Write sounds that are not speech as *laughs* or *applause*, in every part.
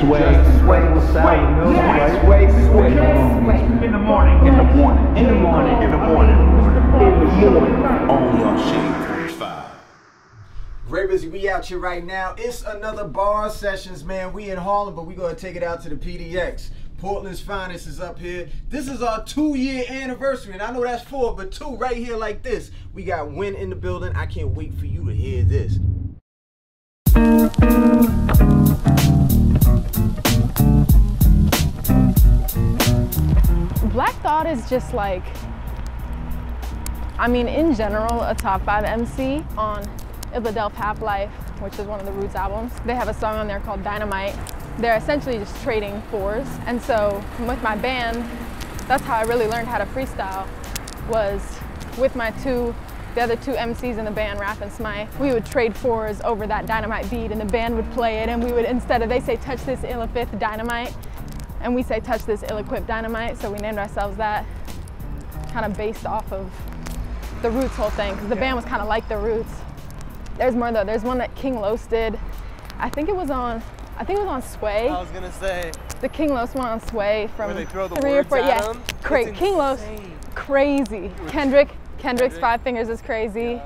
sway, sway with right? Sway, sway. In the morning. In the morning. In the morning. In the morning. In the morning. Only on Shade 35. Ravens, we out here right now. It's another Barz Sessions, man. We in Harlem, but we gonna take it out to the PDX. Portland's finest is up here. This is our two-year anniversary, and I know that's four, but two right here like this. We got Wynne in the building. I can't wait for you to hear this. Black Thought is just like, I mean, in general, a top five MC on Illadelph Half Life, which is one of the Roots albums. They have a song on there called Dynamite. They're essentially just trading fours. And so with my band, that's how I really learned how to freestyle, was with my two, the other two MCs in the band, Rap and Smite. We would trade fours over that Dynamite beat and the band would play it and we would, instead of, they say, touch this ill-fifth Dynamite, and we say touch this ill-equipped dynamite so we named ourselves that kind of based off of the roots whole thing because the band was kind of like the roots. There's more though there's one that king los did. I think it was on i think it was on sway. I was gonna say, the king los one on sway from Where they throw the three or four at yeah. 'em? great It's king los crazy. Kendrick kendrick's Kendrick. five fingers is crazy.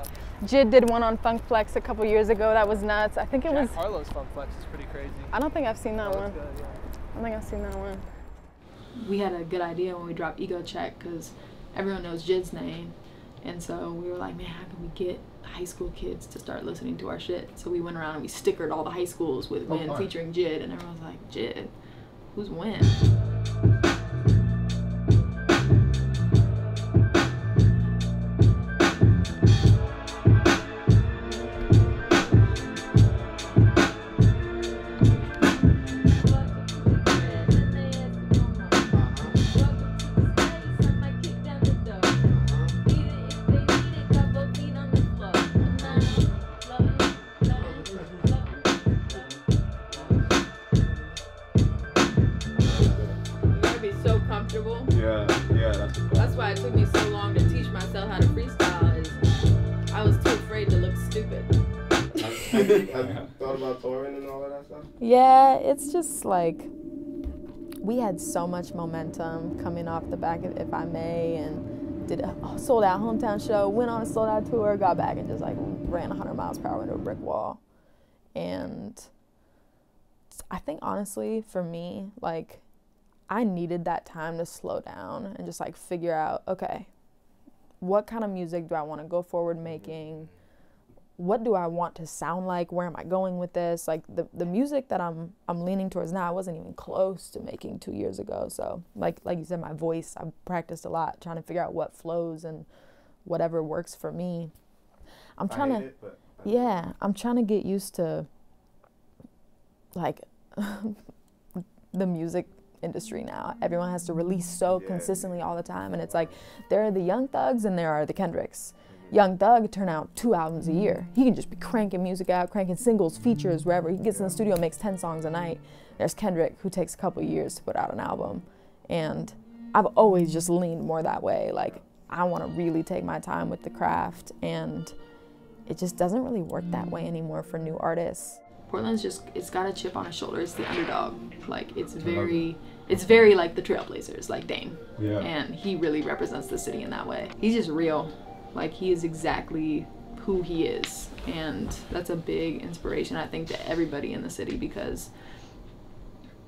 Jid did one on funk flex a couple years ago that was nuts. I think it was Jack Harlow's Funk Flex is pretty crazy. i don't think i've seen that That one. good, yeah. I don't think i've seen that one we had a good idea when we dropped Ego Check because everyone knows Jid's name. And so we were like, man, how can we get high school kids to start listening to our shit? So we went around and we stickered all the high schools with oh, Wynne fun. featuring Jid. And everyone was like, Jid, who's Wynne? Afraid to look stupid. Have you, *laughs* have you thought about touring and all of that stuff? Yeah, it's just like we had so much momentum coming off the back of If I May and did a sold out hometown show, went on a sold out tour, got back and just like ran 100 miles per hour into a brick wall. And I think honestly, for me, like I needed that time to slow down and just like figure out, okay, what kind of music do I want to go forward making? What do I want to sound like? Where am I going with this? Like the, the music that I'm I'm leaning towards now, I wasn't even close to making two years ago. So like like you said, my voice, I've practiced a lot trying to figure out what flows and whatever works for me. I'm I trying to it, but yeah, I'm trying to get used to like *laughs* the music industry now. Everyone has to release so Yeah. consistently all the time and it's like there are the young thugs and there are the Kendricks. Young Thug turn out two albums a year. He can just be cranking music out, cranking singles, features, wherever. He gets in the studio, and makes 10 songs a night. There's Kendrick, who takes a couple years to put out an album. And I've always just leaned more that way. Like, I want to really take my time with the craft, and it just doesn't really work that way anymore for new artists. Portland's just it's got a chip on its shoulder. It's the underdog. Like it's very it's very like the Trailblazers, like Dame. Yeah. And he really represents the city in that way. He's just real. Like he is exactly who he is. And that's a big inspiration I think to everybody in the city because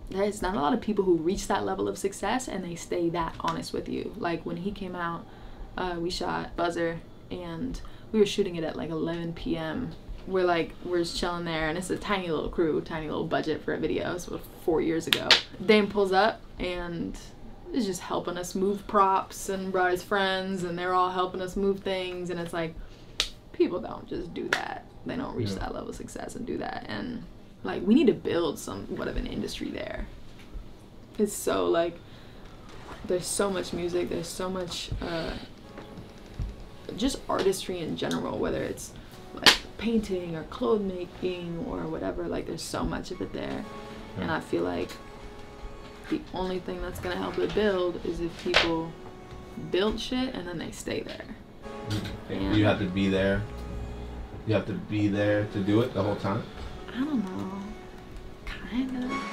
there's not a lot of people who reach that level of success and they stay that honest with you. Like when he came out, uh, we shot Buzzer and we were shooting it at like 11 p.m. We're like, we're just chilling there and it's a tiny little crew, tiny little budget for a video. So four years ago. Dame pulls up and is just helping us move props and brought his friends and they're all helping us move things and it's like people don't just do that. They don't reach Yeah. that level of success and do that. And like we need to build some somewhat of an industry there. It's so like there's so much music, there's so much uh, just artistry in general, whether it's like painting or clothes making or whatever, like there's so much of it there. And I feel like the only thing that's gonna help it build is if people build shit and then they stay there. And You have to be there. You have to be there to do it the whole time. I don't know. Kinda. Where'd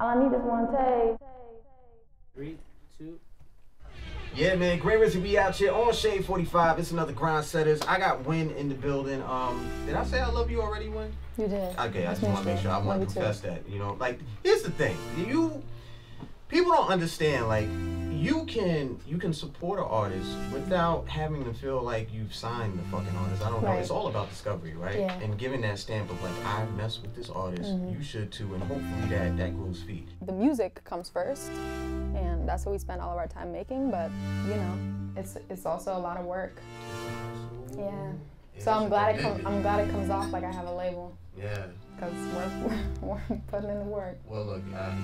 All I need is one take. Three, two. Yeah, man, Gray Rizzy, we out here on Shade 45. It's another grind setters. I got Wynne in the building. Um, did I say I love you already, Wynne? You did. Okay, I just want to make sure. I want to you too. confess that. You know, like here's the thing. Do you people don't understand. Like you can you can support an artist without having to feel like you've signed the fucking artist. I don't know. It's all about discovery, right? Yeah. Mm-hmm. And giving that stamp of like I messed with this artist, you should too, and hopefully that that grows feet. the music comes first and that's what we spend all of our time making but you know it's it's also a lot of work yeah so i'm glad it com- i'm glad it comes off like i have a label Yeah. because we're, *laughs* we're putting in the work Well, look, I,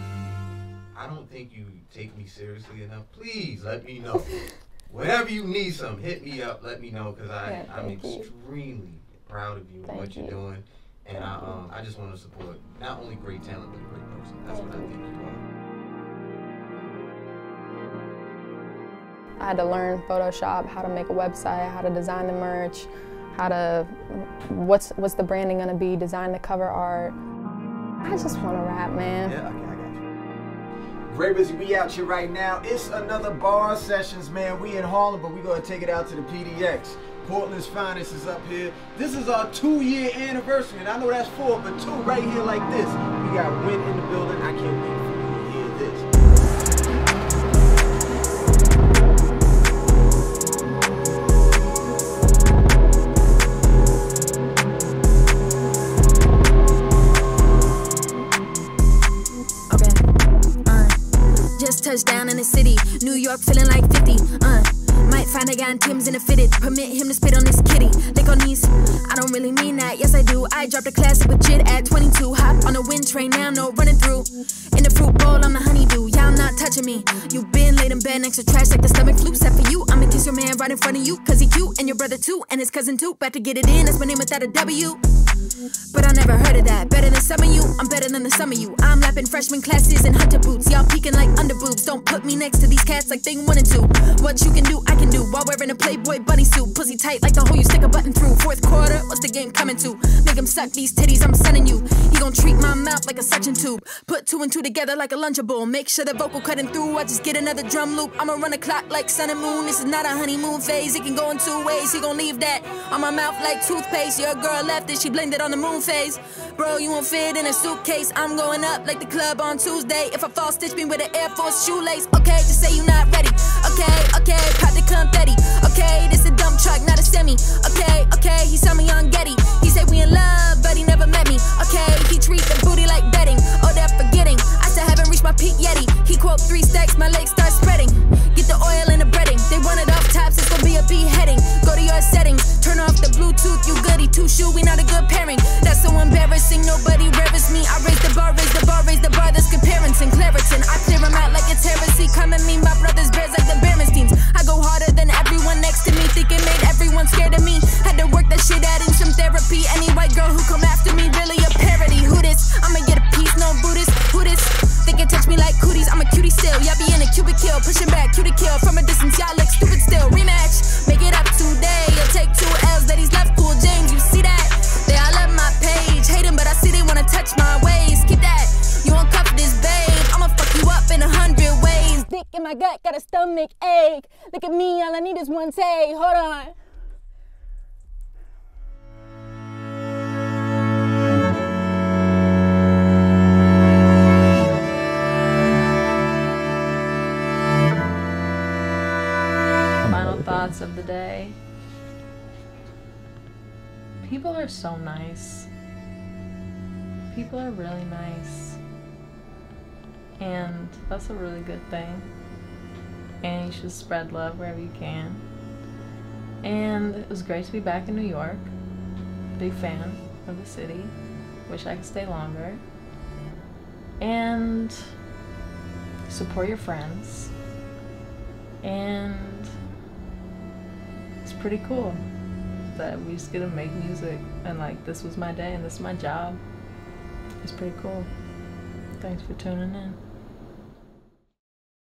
I don't think you take me seriously enough. Please let me know. *laughs* Whenever you need some, hit me up. Let me know because I Yeah, I'm thank you. extremely proud of you and what you're you. doing, and I um I just want to support not only great talent but a great person. That's what I think you are. i had to learn photoshop how to make a website how to design the merch how to what's what's the branding gonna be design the cover art i just want to rap man Yeah, busy, we out here right now. It's another Barz Sessions, man. We in Harlem, but we gonna take it out to the PDX. Portland's finest is up here. This is our two-year anniversary, and I know that's four, but two right here like this. We got Wynne in the building. I can't wait York feeling like 50. Uh, might find a guy in Timbs in a fitted. Permit him to spit wind now, no running through. In the fruit bowl, I'm the honeydew. Y'all not touching me. You been laid in bed next to trash like the stomach flu. Except for you, I'ma kiss your man right in front of you. Cause he cute, and your brother too, and his cousin too. About to get it in, that's my name without a W. But I never heard of that. Better than some of you, I'm better than the sum of you. I'm lapping freshman classes in hunter boots. Y'all peeking like underboobs. Don't put me next to these cats like thing one and two. What you can do, I can do while wearing a Playboy bunny suit. Pussy tight like the hole you stick a button through. Fourth quarter, what's the game coming to? Suck these titties, I'm sunning you. He gon' treat my mouth like a suction tube. Put two and two together like a lunchable. Make sure the vocal cutting through. I just get another drum loop. I'ma run a clock like sun and moon. This is not a honeymoon phase. It can go in two ways. He gon' leave that on my mouth like toothpaste. Your girl left it, she blamed it on the moon phase. Bro, you won't fit in a suitcase. I'm going up like the club on Tuesday. If I fall, stitch me with an Air Force shoelace. Okay, just say you're not ready. Okay, okay, pop the confetti. Okay, this a dump truck, not a semi. Okay, okay, he saw me on Getty. He said we in love, but he never met me. Okay, he treat the booty like betting. Oh, they're forgetting. I still haven't reached my peak Yeti. He quote three stacks, my legs start spreading. Get the oil in the breading. They want it off tops, it's gonna be a beheading. Go to your settings, turn off the Bluetooth, you goody two shoe, we not a good pairing. That's so embarrassing, nobody reverence me. I raise the bar, raise the bar, raise the bar, that's comparison. Claritin, I clear them out like it's heresy. Come at me, my brother's bears like the Berenshteins. I go harder than everyone next to me, thinking made everyone scared of me. Had my gut, got a stomach ache. Look at me, all I need is one take. Hold on. Final thoughts of the day. People are so nice. People are really nice. And that's a really good thing. And you should spread love wherever you can. And it was great to be back in New York. Big fan of the city. Wish I could stay longer. And support your friends. And it's pretty cool that we just get to make music and like this was my day and this is my job. It's pretty cool. Thanks for tuning in.